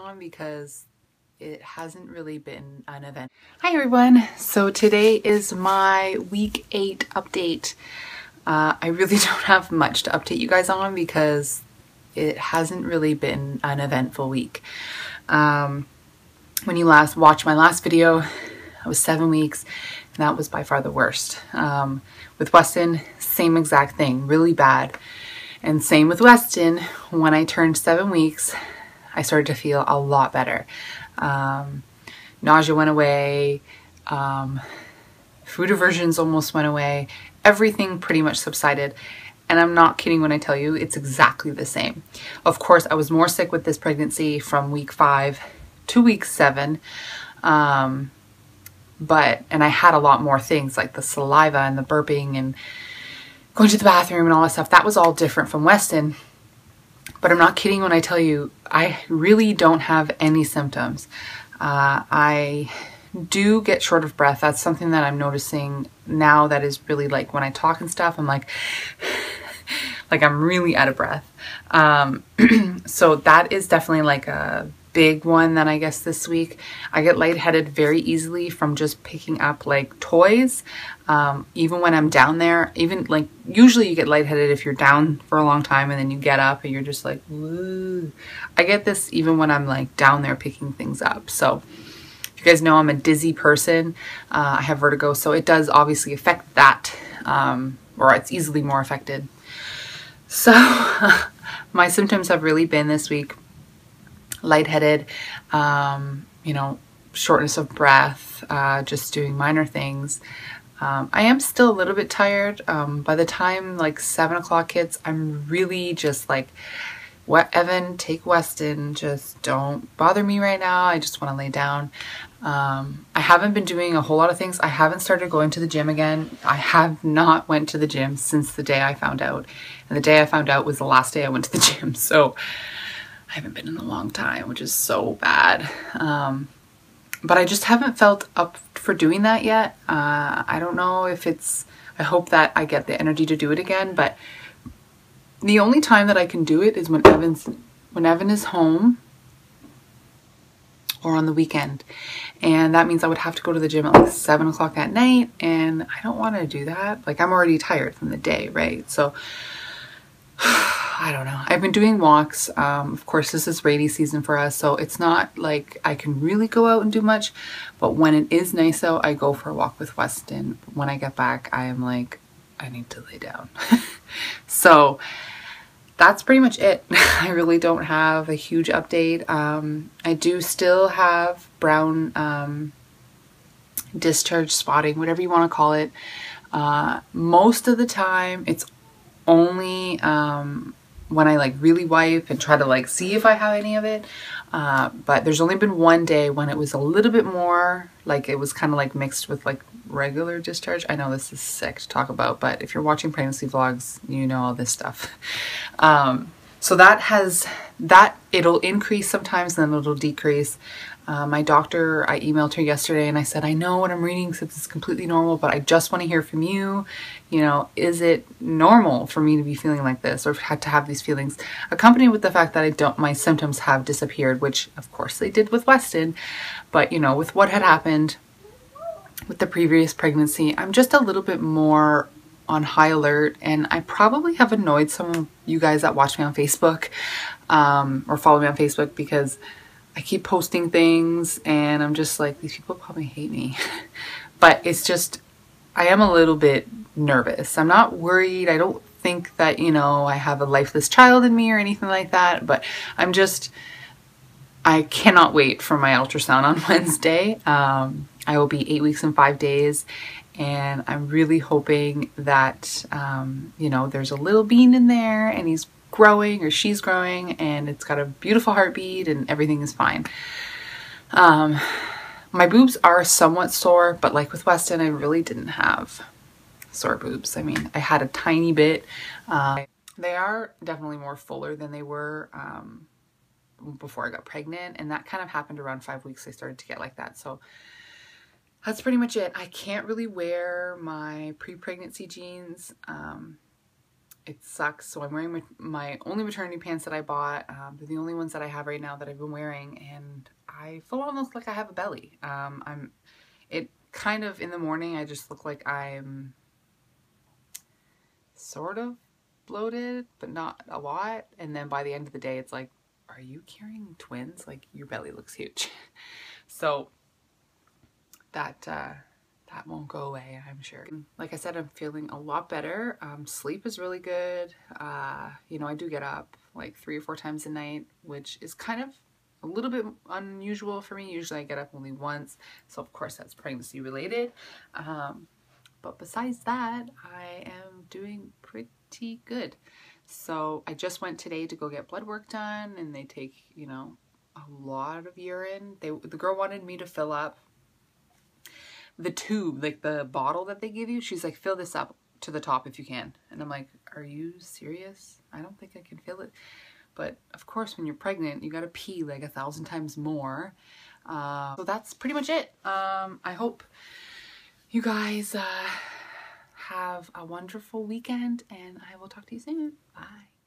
on because it hasn't really been an event. Hi everyone. So today is my week eight update. Uh, I really don't have much to update you guys on because it hasn't really been an eventful week. Um, when you last watched my last video, I was seven weeks and that was by far the worst. Um, with Weston, same exact thing, really bad. And same with Weston, when I turned seven weeks, I started to feel a lot better. Um, nausea went away, um, food aversions almost went away, everything pretty much subsided. And I'm not kidding when I tell you it's exactly the same. Of course, I was more sick with this pregnancy from week five to week seven. Um, but, and I had a lot more things like the saliva and the burping and going to the bathroom and all that stuff. That was all different from Weston. But I'm not kidding when I tell you, I really don't have any symptoms. Uh, I do get short of breath. That's something that I'm noticing now that is really like when I talk and stuff, I'm like, like I'm really out of breath. Um, so that is definitely like a big one then I guess this week. I get lightheaded very easily from just picking up like toys. Um, even when I'm down there, even like usually you get lightheaded if you're down for a long time and then you get up and you're just like, Woo. I get this even when I'm like down there picking things up. So you guys know I'm a dizzy person. Uh, I have vertigo, so it does obviously affect that, um, or it's easily more affected. So my symptoms have really been this week lightheaded, um, you know, shortness of breath, uh, just doing minor things. Um, I am still a little bit tired. Um, by the time like seven o'clock hits, I'm really just like, what Evan, take Weston, just don't bother me right now. I just want to lay down. Um, I haven't been doing a whole lot of things. I haven't started going to the gym again. I have not went to the gym since the day I found out. And the day I found out was the last day I went to the gym. So I haven't been in a long time, which is so bad. Um, but I just haven't felt up for doing that yet. Uh, I don't know if it's, I hope that I get the energy to do it again, but the only time that I can do it is when Evan's, when Evan is home or on the weekend. And that means I would have to go to the gym at like seven o'clock at night. And I don't want to do that. Like I'm already tired from the day, right? So I don't know. I've been doing walks. Um, of course, this is rainy season for us, so it's not like I can really go out and do much. But when it is nice out, I go for a walk with Weston. When I get back, I am like, I need to lay down. so that's pretty much it. I really don't have a huge update. Um, I do still have brown um, discharge spotting, whatever you want to call it. Uh, most of the time, it's only um, when I like really wipe and try to like see if I have any of it. Uh, but there's only been one day when it was a little bit more like it was kind of like mixed with like regular discharge. I know this is sick to talk about, but if you're watching pregnancy vlogs, you know all this stuff. Um, so that has that it'll increase sometimes and then it'll decrease. Uh, my doctor, I emailed her yesterday and I said, I know what I'm reading says it's completely normal, but I just want to hear from you. You know, is it normal for me to be feeling like this or had to have these feelings accompanied with the fact that I don't, my symptoms have disappeared, which of course they did with Weston. But, you know, with what had happened with the previous pregnancy, I'm just a little bit more on high alert and I probably have annoyed some of you guys that watch me on Facebook um, or follow me on Facebook because I keep posting things and I'm just like, these people probably hate me. but it's just, I am a little bit nervous. I'm not worried. I don't think that, you know, I have a lifeless child in me or anything like that, but I'm just, I cannot wait for my ultrasound on Wednesday. Um, I will be eight weeks and five days and I'm really hoping that, um, you know, there's a little bean in there and he's growing or she's growing and it's got a beautiful heartbeat and everything is fine. Um, my boobs are somewhat sore, but like with Weston, I really didn't have sore boobs. I mean, I had a tiny bit. Uh, they are definitely more fuller than they were um, before I got pregnant. And that kind of happened around five weeks. I started to get like that. So that's pretty much it. I can't really wear my pre-pregnancy jeans. Um, it sucks. So I'm wearing my, my only maternity pants that I bought. Um, they're the only ones that I have right now that I've been wearing, and I feel almost like I have a belly. Um, I'm, it kind of in the morning I just look like I'm sort of bloated, but not a lot. And then by the end of the day, it's like, are you carrying twins? Like your belly looks huge. so that uh, that won't go away, I'm sure. Like I said, I'm feeling a lot better. Um, sleep is really good. Uh, you know, I do get up like three or four times a night, which is kind of a little bit unusual for me. Usually I get up only once. So of course that's pregnancy related. Um, but besides that, I am doing pretty good. So I just went today to go get blood work done and they take, you know, a lot of urine. They The girl wanted me to fill up the tube, like the bottle that they give you. She's like, fill this up to the top if you can. And I'm like, are you serious? I don't think I can fill it. But of course, when you're pregnant, you gotta pee like a thousand times more. Uh, so that's pretty much it. Um, I hope you guys uh, have a wonderful weekend and I will talk to you soon. Bye.